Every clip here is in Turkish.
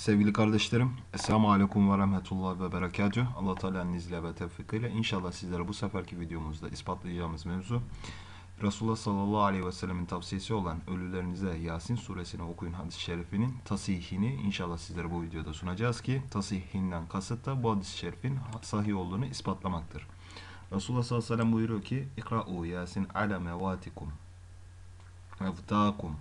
Sevgili kardeşlerim, Esselamu Aleyküm ve Rahmetullah ve Berekatüh. allah Teala'nın izniyle ve tevfikıyla inşallah sizlere bu seferki videomuzda ispatlayacağımız mevzu Resulullah sallallahu aleyhi ve sellemin tavsiyesi olan ölülerinize Yasin suresini okuyun hadis-i şerifinin tasihini inşallah sizlere bu videoda sunacağız ki tasihinden kasıt da bu hadis-i şerifin sahih olduğunu ispatlamaktır. Resulullah sallallahu aleyhi ve sellem buyuruyor ki İkra'u Yasin ala mevatikum mevtakum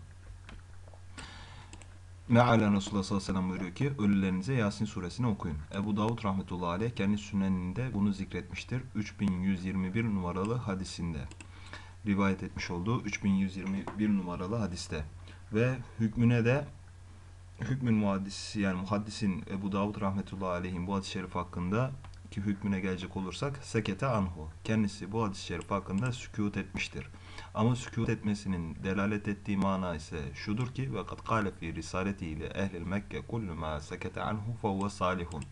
Mealen Resulullah sallallahu aleyhi ve buyuruyor ki ölülerinize Yasin suresini okuyun. Ebu Davud rahmetullahi aleyh kendi sünneninde bunu zikretmiştir. 3121 numaralı hadisinde. Rivayet etmiş olduğu 3121 numaralı hadiste. Ve hükmüne de hükmün muhaddisi yani muhaddisin Ebu Davud rahmetullahi aleyhin bu hadis-i şerif hakkında ki hükmüne gelecek olursak sekete anhu. Kendisi bu hadis-i şerif hakkında sükut etmiştir. Ama sükut etmesinin delalet ettiği mana ise şudur ki ve kad kâle fî risaleti ile ehlil Mekke kullu ma sekete anhu fehuve salihun.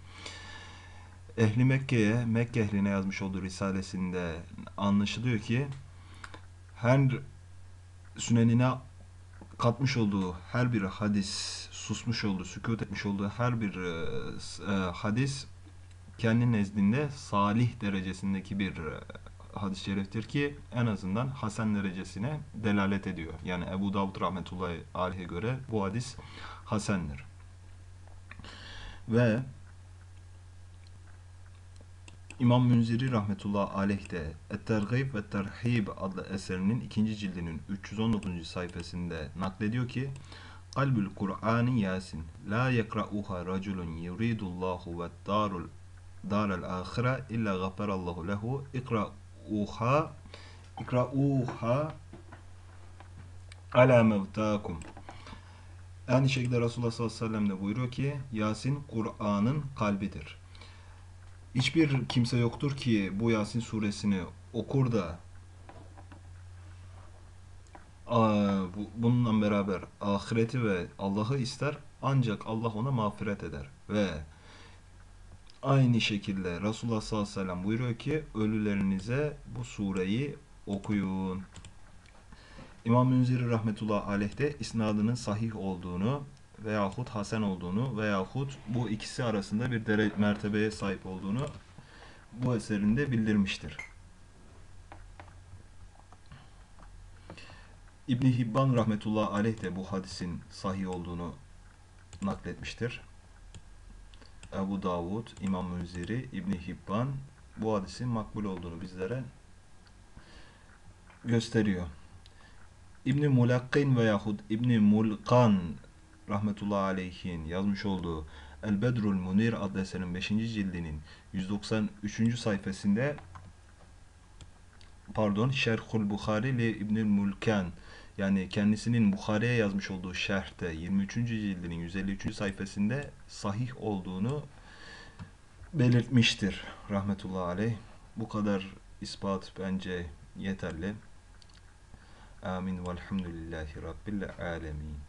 Ehli Mekke'ye, Mekke ehline yazmış olduğu risalesinde anlaşılıyor ki her sünenine katmış olduğu her bir hadis, susmuş olduğu, sükut etmiş olduğu her bir e, hadis kendi nezdinde salih derecesindeki bir e, hadis-i şeriftir ki en azından Hasan derecesine delalet ediyor. Yani Ebu Davud rahmetullahi aleyhe göre bu hadis Hasen'dir. Ve İmam Münziri rahmetullahi aleyh de Et-Tergib ve Terhib adlı eserinin ikinci cildinin 319. sayfasında naklediyor ki Kalbül Kur'ani Yasin la yekra'uha raculun yuridullahu ve darul darel ahire illa gafarallahu lehu ikra'uha ikra'uha ala mevtakum Aynı şekilde Resulullah sallallahu aleyhi ve sellem de buyuruyor ki Yasin Kur'an'ın kalbidir. Hiçbir kimse yoktur ki bu Yasin suresini okur da bununla beraber ahireti ve Allah'ı ister. Ancak Allah ona mağfiret eder ve aynı şekilde Resulullah sallallahu aleyhi ve sellem buyuruyor ki ölülerinize bu sureyi okuyun. İmam Münziri rahmetullah aleyh de isnadının sahih olduğunu veyahut hasen olduğunu veyahut bu ikisi arasında bir dere mertebeye sahip olduğunu bu eserinde bildirmiştir. İbn Hibban rahmetullah aleyh de bu hadisin sahih olduğunu nakletmiştir. Ebu Davud, İmam Münziri, İbn Hibban bu hadisin makbul olduğunu bizlere gösteriyor. İbn Mulakkin veyahut İbn Mulkan rahmetullahi aleyhin yazmış olduğu El Bedrul Munir adlı eserin 5. cildinin 193. sayfasında pardon Şerhul Bukhari ile İbnül Mulkan yani kendisinin Bukhari'ye yazmış olduğu şerhte 23. cildinin 153. sayfasında sahih olduğunu belirtmiştir rahmetullahi aleyh. Bu kadar ispat bence yeterli. Amin velhamdülillahi rabbil alemin.